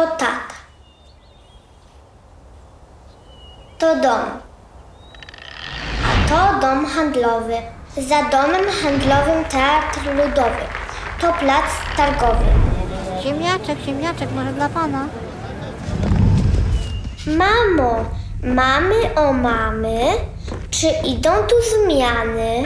To tak. To dom. A to dom handlowy. Za domem handlowym Teatr Ludowy. To plac targowy. Ziemniaczek, ziemniaczek, może dla pana? Mamo, mamy o mamy, czy idą tu zmiany?